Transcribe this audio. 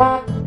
Bye.